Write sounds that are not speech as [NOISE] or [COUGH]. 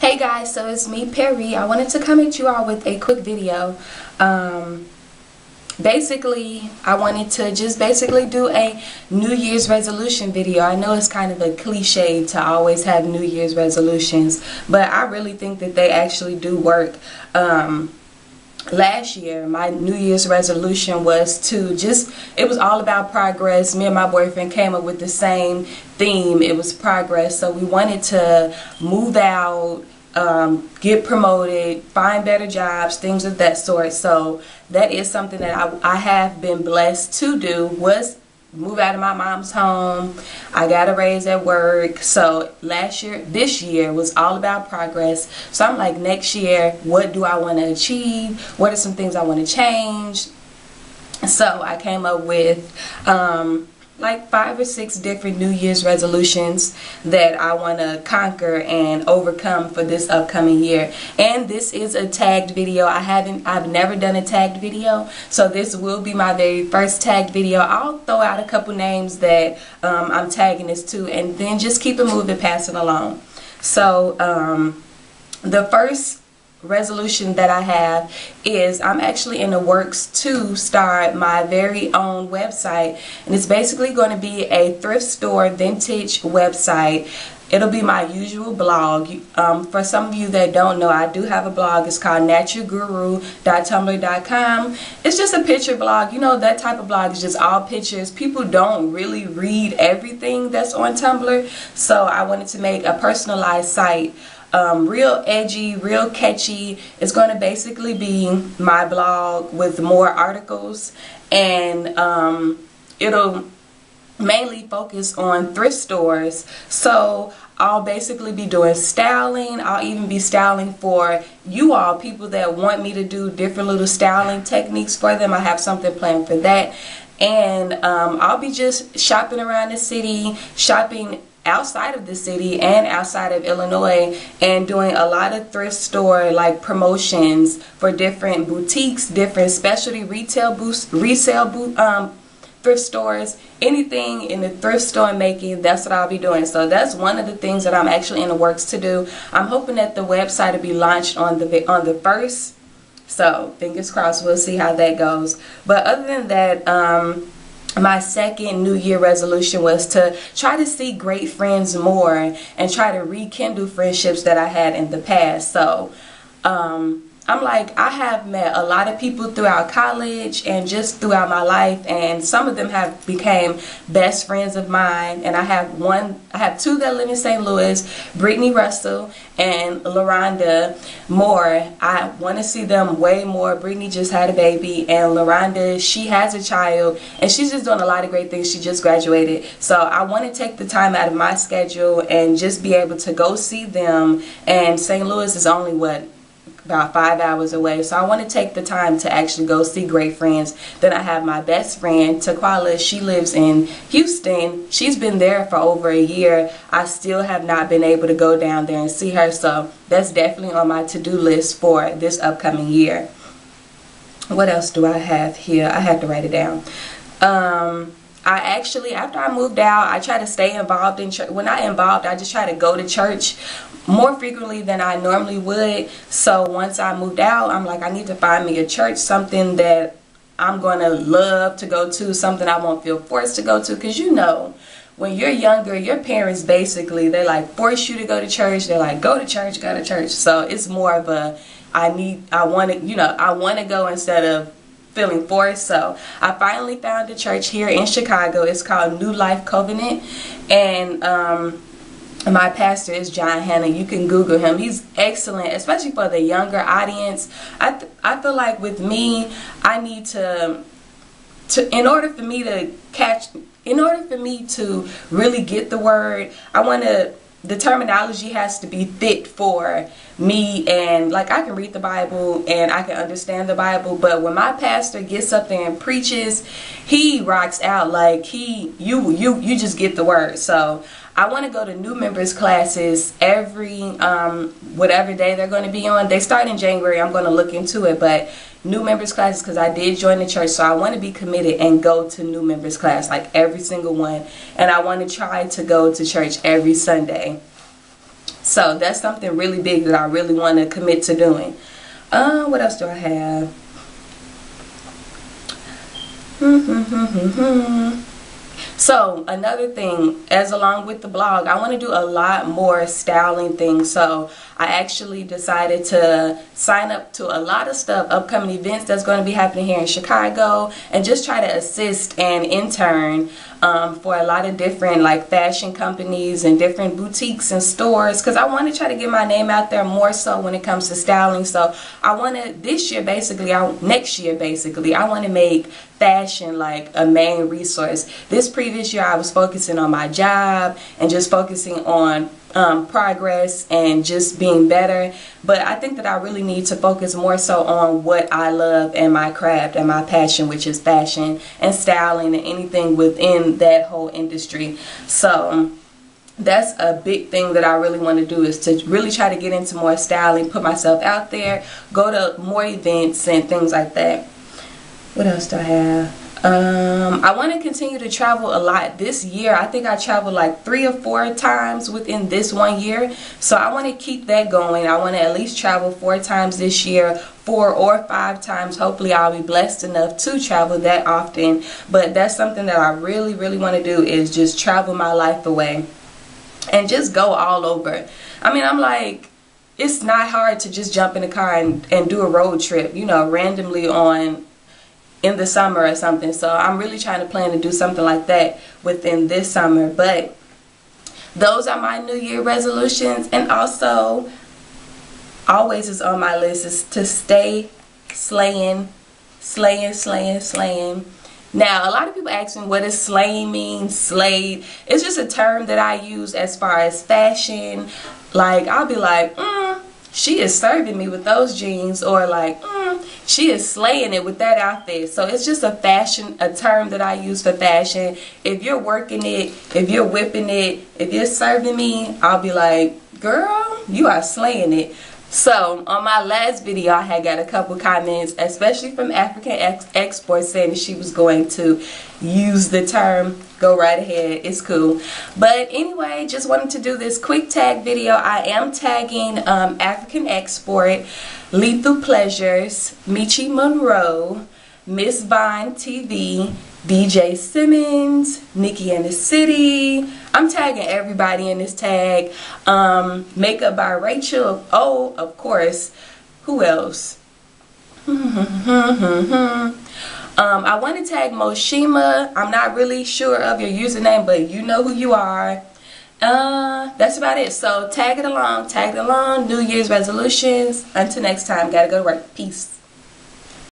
Hey guys, so it's me Perry. I wanted to come at you all with a quick video. Um, basically, I wanted to just basically do a New Year's resolution video. I know it's kind of a cliche to always have New Year's resolutions, but I really think that they actually do work. Um, last year my new year's resolution was to just it was all about progress me and my boyfriend came up with the same theme it was progress so we wanted to move out um, get promoted find better jobs things of that sort so that is something that I, I have been blessed to do was move out of my mom's home. I got a raise at work. So last year, this year was all about progress. So I'm like, next year, what do I want to achieve? What are some things I want to change? So I came up with um, like five or six different New Year's resolutions that I want to conquer and overcome for this upcoming year. And this is a tagged video. I haven't, I've never done a tagged video, so this will be my very first tagged video. I'll throw out a couple names that um, I'm tagging this to, and then just keep it moving, passing along. So um, the first resolution that I have is I'm actually in the works to start my very own website. And it's basically going to be a thrift store vintage website. It'll be my usual blog. Um, for some of you that don't know I do have a blog. It's called naturalguru.tumblr.com it's just a picture blog. You know that type of blog is just all pictures. People don't really read everything that's on Tumblr. So I wanted to make a personalized site um, real edgy, real catchy. It's going to basically be my blog with more articles and um, it'll mainly focus on thrift stores. So I'll basically be doing styling. I'll even be styling for you all, people that want me to do different little styling techniques for them. I have something planned for that. And um, I'll be just shopping around the city, shopping outside of the city and outside of Illinois and doing a lot of thrift store like promotions for different boutiques, different specialty retail boost, resale boot, um, thrift stores, anything in the thrift store making, that's what I'll be doing. So that's one of the things that I'm actually in the works to do. I'm hoping that the website will be launched on the on the first. So fingers crossed, we'll see how that goes. But other than that, um, my second new year resolution was to try to see great friends more and try to rekindle friendships that I had in the past. So, um, I'm like, I have met a lot of people throughout college and just throughout my life, and some of them have became best friends of mine. And I have one, I have two that live in St. Louis, Brittany Russell and LaRonda Moore. I want to see them way more. Brittany just had a baby, and LaRonda, she has a child, and she's just doing a lot of great things. She just graduated. So I want to take the time out of my schedule and just be able to go see them. And St. Louis is only what about five hours away. So I want to take the time to actually go see great friends. Then I have my best friend, Taquala. She lives in Houston. She's been there for over a year. I still have not been able to go down there and see her. So that's definitely on my to-do list for this upcoming year. What else do I have here? I have to write it down. Um, I actually, after I moved out, I try to stay involved in church. When I involved, I just try to go to church more frequently than I normally would. So once I moved out, I'm like, I need to find me a church, something that I'm going to love to go to, something I won't feel forced to go to. Because you know, when you're younger, your parents basically, they like force you to go to church. They're like, go to church, go to church. So it's more of a, I need, I want to, you know, I want to go instead of feeling forced. So I finally found a church here in Chicago. It's called New Life Covenant. And um, my pastor is John Hannah. You can Google him. He's excellent, especially for the younger audience. I, I feel like with me, I need to, to, in order for me to catch, in order for me to really get the word, I want to the terminology has to be fit for me and like I can read the Bible and I can understand the Bible but when my pastor gets up there and preaches he rocks out like he you you you just get the word. So I want to go to new members classes every um, whatever day they're going to be on they start in January I'm going to look into it but new members classes because I did join the church so I want to be committed and go to new members class like every single one and I want to try to go to church every Sunday So that's something really big that I really want to commit to doing. Uh, what else do I have? Hmm, hmm, hmm, So another thing, as along with the blog, I want to do a lot more styling things. So I actually decided to sign up to a lot of stuff, upcoming events that's going to be happening here in Chicago, and just try to assist and intern um, for a lot of different like fashion companies and different boutiques and stores because I want to try to get my name out there more so when it comes to styling. So I want to this year basically, I, next year basically, I want to make fashion like a main resource. This previous year I was focusing on my job and just focusing on um, progress and just being better. But I think that I really need to focus more so on what I love and my craft and my passion, which is fashion and styling and anything within that whole industry. So that's a big thing that I really want to do is to really try to get into more styling, put myself out there, go to more events and things like that. What else do I have? Um, I want to continue to travel a lot this year. I think I traveled like three or four times within this one year. So I want to keep that going. I want to at least travel four times this year, four or five times. Hopefully I'll be blessed enough to travel that often. But that's something that I really, really want to do is just travel my life away and just go all over. I mean, I'm like, it's not hard to just jump in a car and, and do a road trip, you know, randomly on in the summer or something. So I'm really trying to plan to do something like that within this summer. But those are my New Year resolutions. And also, always is on my list is to stay slaying, slaying, slaying, slaying. Now, a lot of people ask me what does slaying mean, slayed. It's just a term that I use as far as fashion. Like, I'll be like, mm, she is serving me with those jeans. Or like, mm, she is slaying it with that outfit. So it's just a fashion, a term that I use for fashion. If you're working it, if you're whipping it, if you're serving me, I'll be like, girl, you are slaying it. So on my last video, I had got a couple comments, especially from African Ex Export, saying she was going to use the term. Go right ahead, it's cool. But anyway, just wanted to do this quick tag video. I am tagging um, African Export, Lethal Pleasures, Meechy Monroe, Miss Vaughn TV, DJ Simmons, Nikki and the City. I'm tagging everybody in this tag. Um, makeup by Rachel. Oh, of course. Who else? [LAUGHS] um, I want to tag Moshima. I'm not really sure of your username, but you know who you are. Uh, that's about it. So tag it along, tag it along. New Year's resolutions. Until next time, gotta go to work. Peace.